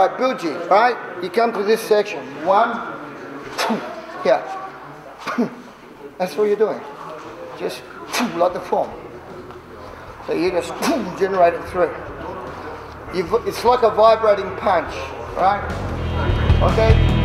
All right, Biu Gee, right? You come to this section. One, yeah. That's what you're doing. Just like the form. So you just generate it through. You've, it's like a vibrating punch, right? Okay?